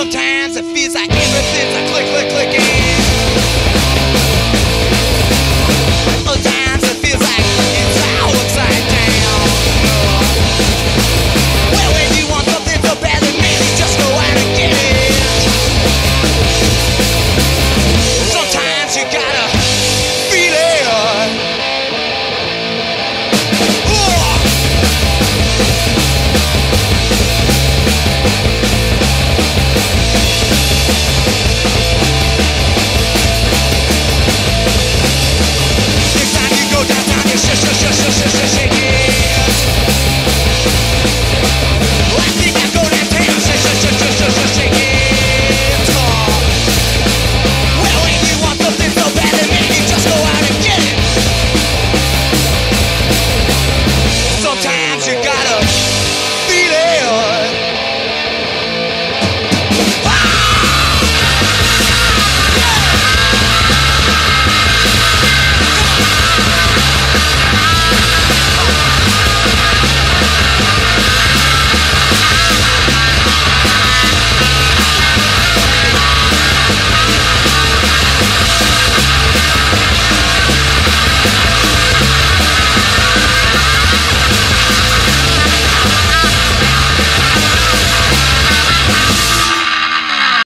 Sometimes it feels like everything's a click, click. Shake shake shake.